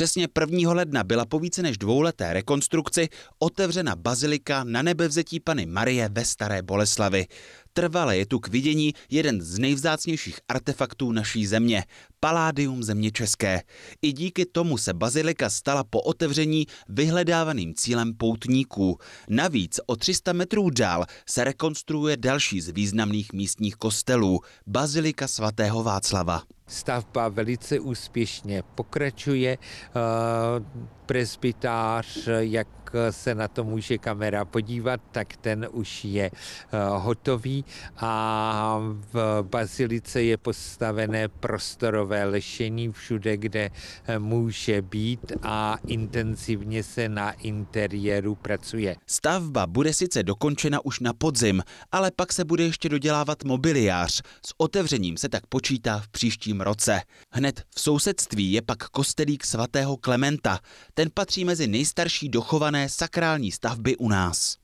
Přesně 1. ledna byla po více než dvouleté rekonstrukci otevřena bazilika na nebevzetí Pany Marie ve Staré Boleslavi. Trvale je tu k vidění jeden z nejvzácnějších artefaktů naší země, Paládium země české. I díky tomu se bazilika stala po otevření vyhledávaným cílem poutníků. Navíc o 300 metrů dál se rekonstruuje další z významných místních kostelů, Bazilika svatého Václava. Stavba velice úspěšně pokračuje. Eh, presbytář, jak se na to může kamera podívat, tak ten už je eh, hotový a v bazilice je postavené prostorové lešení všude, kde eh, může být a intenzivně se na interiéru pracuje. Stavba bude sice dokončena už na podzim, ale pak se bude ještě dodělávat mobiliář. S otevřením se tak počítá v příštím roce. Hned v sousedství je pak kostelík svatého Klementa. Ten patří mezi nejstarší dochované sakrální stavby u nás.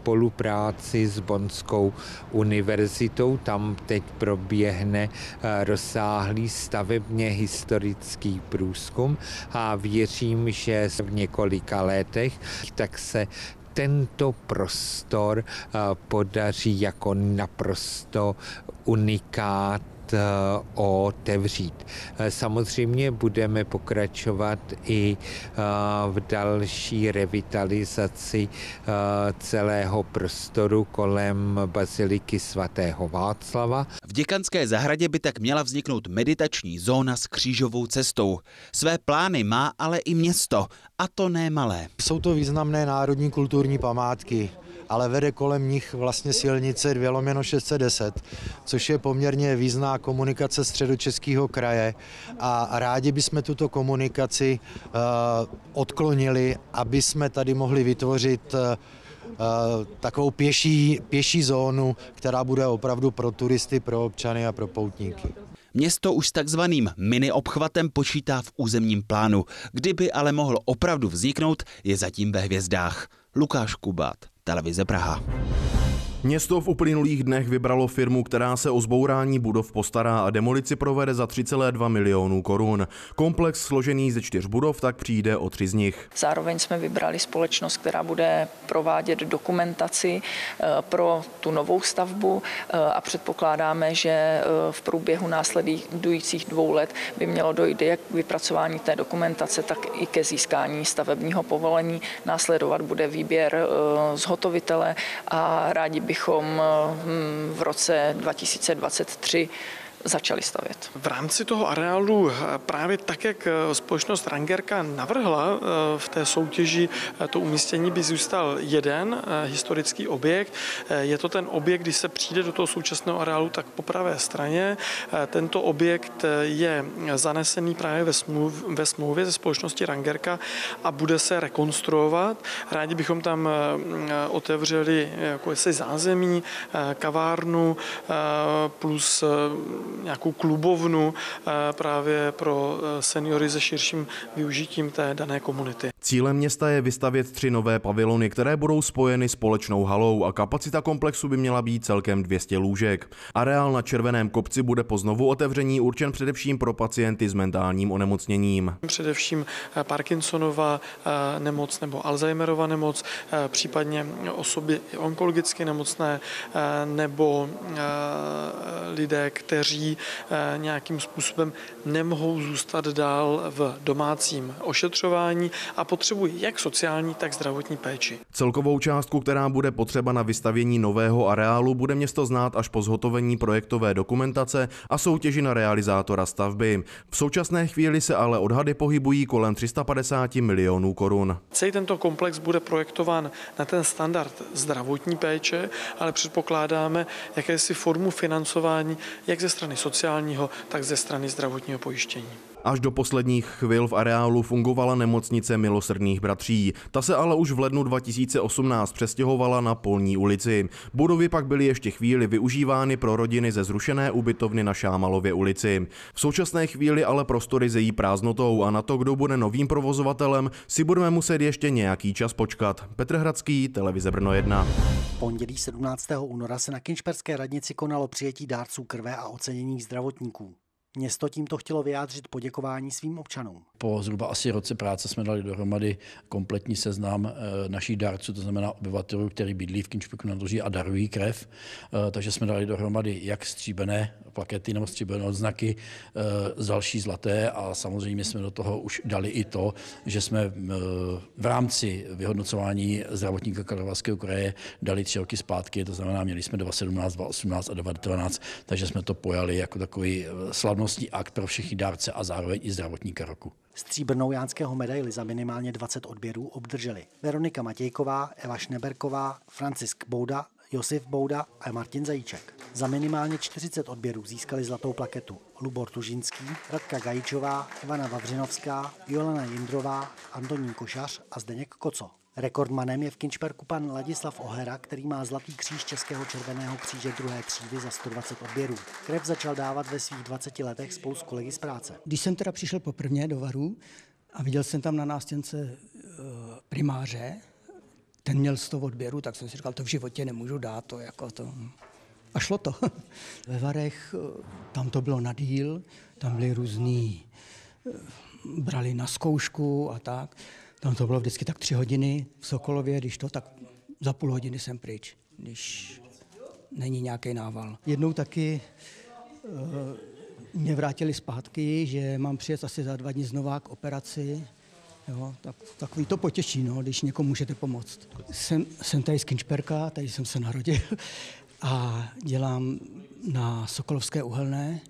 Spolupráci s Bonskou univerzitou tam teď proběhne eh, rozsáhlý stavebně historický průzkum a věřím, že v několika letech tak se tento prostor eh, podaří jako naprosto unikát otevřít. Eh, samozřejmě budeme pokračovat i eh, v další revitalizaci celého prostoru kolem Baziliky svatého Václava. V děkanské zahradě by tak měla vzniknout meditační zóna s křížovou cestou. Své plány má ale i město, a to ne malé. Jsou to významné národní kulturní památky ale vede kolem nich vlastně silnice 2 lomeno 610, což je poměrně význá komunikace středočeského kraje a rádi bychom tuto komunikaci uh, odklonili, aby jsme tady mohli vytvořit uh, takovou pěší, pěší zónu, která bude opravdu pro turisty, pro občany a pro poutníky. Město už s takzvaným mini obchvatem počítá v územním plánu. Kdyby ale mohl opravdu vzniknout, je zatím ve hvězdách. Lukáš Kubát, televize Praha. Město v uplynulých dnech vybralo firmu, která se o zbourání budov postará a demolici provede za 3,2 milionů korun. Komplex složený ze čtyř budov tak přijde o tři z nich. Zároveň jsme vybrali společnost, která bude provádět dokumentaci eh, pro tu novou stavbu eh, a předpokládáme, že eh, v průběhu následujících dvou let by mělo dojít jak k vypracování té dokumentace, tak i ke získání stavebního povolení. Následovat bude výběr zhotovitele a rádi bychom hm, v roce 2023 začali stavět. V rámci toho areálu eh, právě tak, jak eh, společnost Rangerka navrhla eh, v té soutěži, to umístění by zůstal jeden historický objekt. Je to ten objekt, když se přijde do toho současného areálu, tak po pravé straně. Tento objekt je zanesený právě ve, smluv, ve smlouvě ze společnosti Rangerka a bude se rekonstruovat. Rádi bychom tam otevřeli jako zázemí, kavárnu plus nějakou klubovnu eh, právě pro eh, seniory se širším využitím té dané komunity. Cílem města je vystavět tři nové pavilony, které budou spojeny společnou halou a kapacita komplexu by měla být celkem 200 lůžek. Areál na Červeném kopci bude po znovu otevření určen především pro pacienty s mentálním onemocněním. Především eh, Parkinsonova nemoc nebo Alzheimerova nemoc, případně osoby onkologicky nemocné nebo lidé, kteří Eh, nějakým způsobem nemohou zůstat dál v domácím ošetřování a potřebují jak sociální, tak zdravotní péči. Celkovou částku, která bude potřeba na vystavění nového areálu, bude město znát až po zhotovení projektové dokumentace a soutěži na realizátora stavby. V současné chvíli se ale odhady pohybují kolem 350 milionů korun. Celý tento komplex bude projektován na ten standard zdravotní péče, ale předpokládáme jakési formu financování jak ze strany sociálního, tak ze strany zdravotního pojištění. Až do posledních chvil v areálu fungovala nemocnice milosrdných bratří. Ta se ale už v lednu 2018 přestěhovala na Polní ulici. Budovy pak byly ještě chvíli využívány pro rodiny ze zrušené ubytovny na Šámalově ulici. V současné chvíli ale prostory zejí prázdnotou a na to, kdo bude novým provozovatelem, si budeme muset ještě nějaký čas počkat. Petr Hradský, televize Brno 1. Pondělí 17. února se na Kinšperské radnici konalo přijetí dárců krve a ocenění zdravotníků. Město tímto chtělo vyjádřit poděkování svým občanům. Po zhruba asi roce práce jsme dali dohromady kompletní seznam eh, našich dárců, to znamená obyvatelů, kteří bydlí v Kinčpeku nad a darují krev. Eh, takže jsme dali dohromady jak stříbené plakety nebo stříbené odznaky, z další zlaté a samozřejmě jsme do toho už dali i to, že jsme v rámci vyhodnocování zdravotníka Karlovarského kraje dali tři roky zpátky, to znamená, měli jsme 2017, 2018 a 2019, takže jsme to pojali jako takový slavnostní akt pro všechny dárce a zároveň i zdravotníka roku. Stříbrnou jánského medaili za minimálně 20 odběrů obdrželi Veronika Matějková, Eva Šneberková, Francisk Bouda, Josif Bouda a Martin Zajíček. Za minimálně 40 odběrů získali zlatou plaketu Lubor Tužinský, Radka Gajičová, Ivana Vavřinovská, Jolana Jindrová, Antonín Košař a Zdeněk Koco. Rekordmanem je v Kinčperku pan Ladislav Ohera, který má zlatý kříž Českého červeného kříže druhé třídy za 120 odběrů. Krev začal dávat ve svých 20 letech spolu s kolegy z práce. Když jsem teda přišel poprvé do Varu a viděl jsem tam na nástěnce eh, primáře, ten měl 100 odběrů, tak jsem si říkal, to v životě nemůžu dát, to jako to. A šlo to. Ve Varech eh, tam to bylo na díl, tam byly různý, eh, brali na zkoušku a tak. Tam to bylo vždycky tak tři hodiny v Sokolově, když to tak za půl hodiny jsem pryč, když není nějaký nával. Jednou taky uh, mě vrátili zpátky, že mám přijet asi za dva dny znova k operaci. Jo, tak, takový to potěší, no, když někomu můžete pomoct. Jsem, jsem tady z Kinčperka, tady jsem se narodil a dělám na Sokolovské uhelné.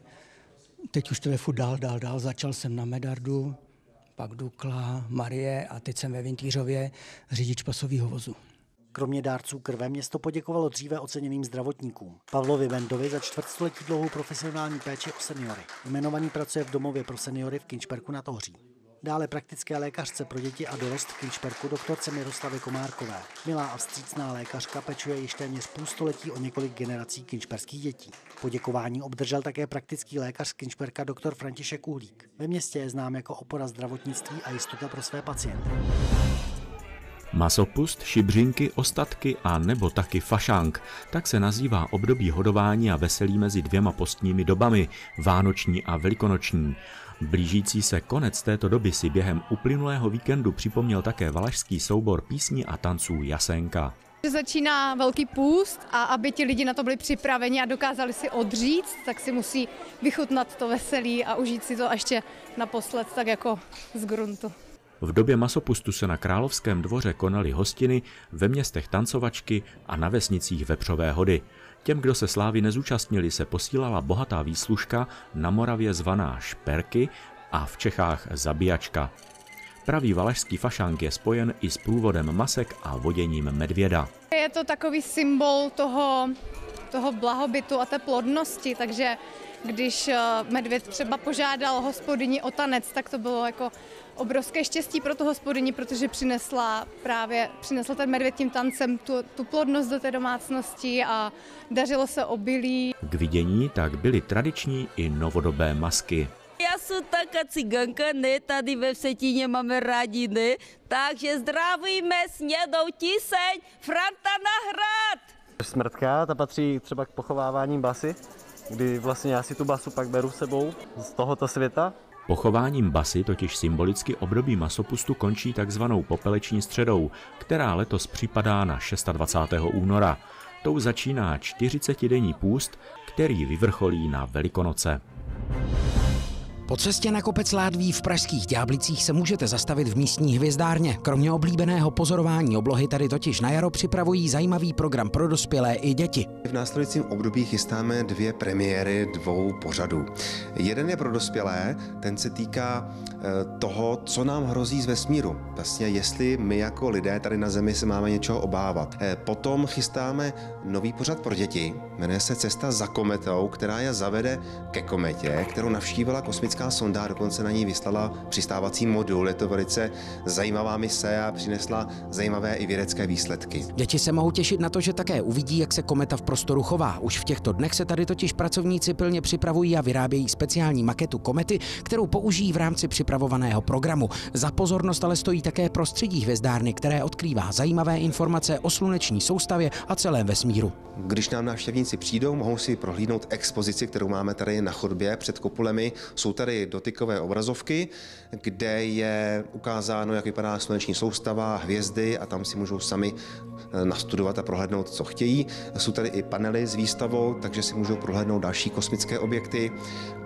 Teď už to je furt dál, dál, dál. Začal jsem na Medardu, pak Dukla, Marie a teď jsem ve Vintýřově řidič pasového vozu. Kromě dárců krve město poděkovalo dříve oceněným zdravotníkům. Pavlovi Bendovi za čtvrtstoletí dlouhou profesionální péči o seniory. Jmenovaný pracuje v domově pro seniory v Kinčperku na Tohří. Dále praktické lékařce pro děti a dorost v Kinčperku doktorce Miroslavy Komárkové. Milá a vstřícná lékařka pečuje již téměř půl století o několik generací kinčperských dětí. Poděkování obdržel také praktický lékař z Kinčperka dr. František Uhlík. Ve městě je znám jako opora zdravotnictví a jistota pro své pacienty. Masopust, šibřinky, ostatky a nebo taky fašánk. Tak se nazývá období hodování a veselí mezi dvěma postními dobami, vánoční a velikonoční. Blížící se konec této doby si během uplynulého víkendu připomněl také valašský soubor písní a tanců Jasenka. Začíná velký půst a aby ti lidi na to byli připraveni a dokázali si odříct, tak si musí vychutnat to veselí a užít si to ještě naposled tak jako z gruntu. V době masopustu se na Královském dvoře konaly hostiny, ve městech tancovačky a na vesnicích vepřové hody. Těm, kdo se slávy nezúčastnili, se posílala bohatá výslužka na Moravě zvaná šperky a v Čechách zabíjačka. Pravý valašský fašánk je spojen i s průvodem masek a voděním medvěda. Je to takový symbol toho, toho blahobytu a té plodnosti, takže když eh, medvěd třeba požádal hospodyni o tanec, tak to bylo jako obrovské štěstí pro tu hospodyni, protože přinesla právě, přinesla ten medvěd tím tancem tu, tu plodnost do té domácnosti a dařilo se obilí. K vidění tak byly tradiční i novodobé masky. Já jsem taká ciganka, ne, tady ve Vsetíně máme rádi, ne, takže zdravíme snědou tíseň Franta na hrad. Smrtka, ta patří třeba k pochovávání basy, kdy vlastně já si tu basu pak beru sebou z tohoto světa Pochováním basy totiž symbolicky období masopustu končí takzvanou popeleční středou, která letos připadá na 26. února. Tou začíná 40-denní půst, který vyvrcholí na Velikonoce. Po cestě na kopec Ládví v pražských Ďáblicích se můžete zastavit v místní hvězdárně. Kromě oblíbeného pozorování oblohy tady totiž na jaro připravují zajímavý program pro dospělé i děti. V následujícím období chystáme dvě premiéry dvou pořadů. Jeden je pro dospělé, ten se týká eh, toho, co nám hrozí z vesmíru. Vlastně jestli my jako lidé tady na Zemi se máme něčeho obávat. Eh, potom chystáme nový pořad pro děti, jmenuje se Cesta za kometou, která je zavede ke kometě, kterou navštívila kosmická německá sonda dokonce na ní vyslala přistávací modul. Je to velice zajímavá mise a přinesla zajímavé i vědecké výsledky. Děti se mohou těšit na to, že také uvidí, jak se kometa v prostoru chová. Už v těchto dnech se tady totiž pracovníci pilně připravují a vyrábějí speciální maketu komety, kterou použijí v rámci připravovaného programu. Za pozornost ale stojí také prostředí hvězdárny, které odkrývá zajímavé informace o sluneční soustavě a celém vesmíru. Když nám návštěvníci přijdou, mohou si prohlídnout expozici, kterou máme tady na chodbě před kopulemi. Jsou tady dotykové obrazovky, kde je ukázáno, jak vypadá sluneční soustava, hvězdy a tam si můžou sami eh, nastudovat a prohlédnout, co chtějí. Jsou tady i panely s výstavou, takže si můžou prohlédnout další kosmické objekty.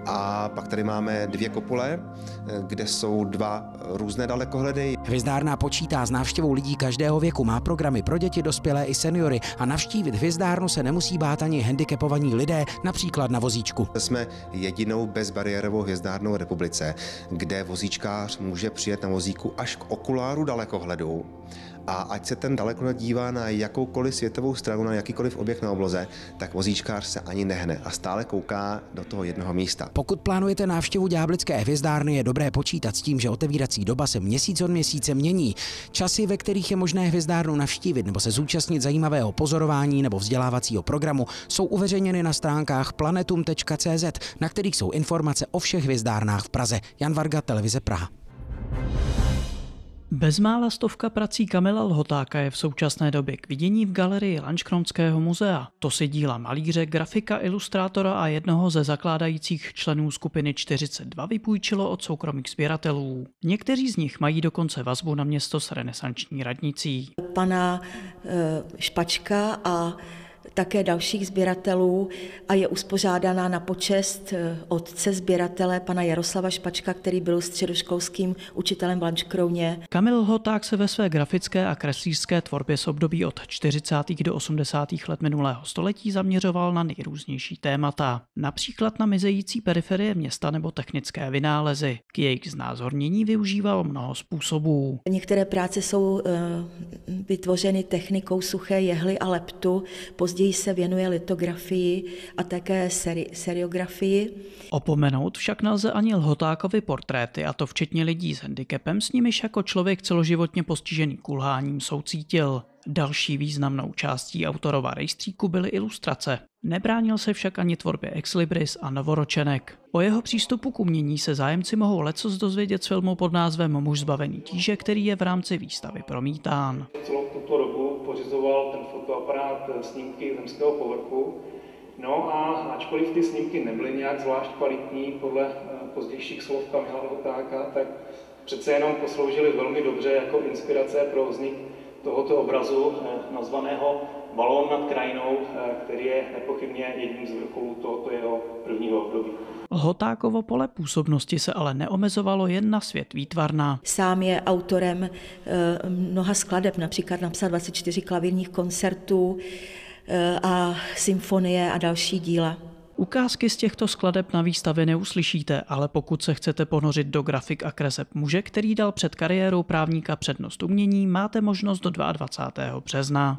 A pak tady máme dvě kopule, eh, kde jsou dva různé dalekohledy. Hvězdárna počítá s návštěvou lidí každého věku, má programy pro děti, dospělé i seniory a navštívit hvězdárnu se nemusí bát ani handicapovaní lidé, například na vozíčku. Jsme jedinou bezbariérovou hvězdárnou republice, kde vozíčkář může přijet na vozíku až k okuláru dalekohledu a ať se ten dalekohled dívá na jakoukoliv světovou stranu, na jakýkoliv objekt na obloze, tak vozíčkář se ani nehne a stále kouká do toho jednoho místa. Pokud plánujete návštěvu Ďáblické hvězdárny, je dobré počítat s tím, že otevírací doba se měsíc od měsíce mění. Časy, ve kterých je možné hvězdárnu navštívit nebo se zúčastnit zajímavého pozorování nebo vzdělávacího programu, jsou uveřejněny na stránkách planetum.cz, na kterých jsou informace o všech hvězdárnách v Praze. Jan Varga, televize Praha. Bezmála stovka prací Kamila Lhotáka je v současné době k vidění v galerii Lanškronského muzea. To si díla malíře, grafika, ilustrátora a jednoho ze zakládajících členů skupiny 42 vypůjčilo od soukromých sběratelů. Někteří z nich mají dokonce vazbu na město s renesanční radnicí. Pana e, Špačka a také dalších sběratelů a je uspořádaná na počest eh, otce sběratele pana Jaroslava Špačka, který byl středoškolským učitelem v Lančkrouně. Kamil Hoták se ve své grafické a kreslířské tvorbě z období od 40. do 80. let minulého století zaměřoval na nejrůznější témata, například na mizející periferie města nebo technické vynálezy. K jejich znázornění využíval mnoho způsobů. Některé práce jsou eh, vytvořeny technikou suché jehly a leptu, později se věnuje litografii a také seri- seriografii. Opomenout však nelze ani Lhotákovi portréty, a to včetně lidí s handicapem, s nimiž jako člověk celoživotně postižený kulháním soucítil. Další významnou částí autorova rejstříku byly ilustrace. Nebránil se však ani tvorbě Exlibris a Novoročenek. O jeho přístupu k umění se zájemci mohou lecos dozvědět z filmu pod názvem Muž zbavený tíže, který je v rámci výstavy promítán. Celou tuto pořizoval ten fotoaparát snímky zemského povrchu. No a ačkoliv ty snímky nebyly nějak zvlášť kvalitní podle eh, pozdějších slov Kamila Lhotáka, tak přece jenom posloužily velmi dobře jako inspirace pro vznik tohoto obrazu eh, nazvaného Balón nad krajinou, eh, který je nepochybně jedním z vrcholů tohoto jeho prvního období. Hotákovo pole působnosti se ale neomezovalo jen na svět výtvarná. Sám je autorem eh, mnoha skladeb, například napsal 24 klavírních koncertů a symfonie a další díla. Ukázky z těchto skladeb na výstavě neuslyšíte, ale pokud se chcete ponořit do grafik a kreseb muže, který dal před kariérou právníka přednost umění, máte možnost do 22. března.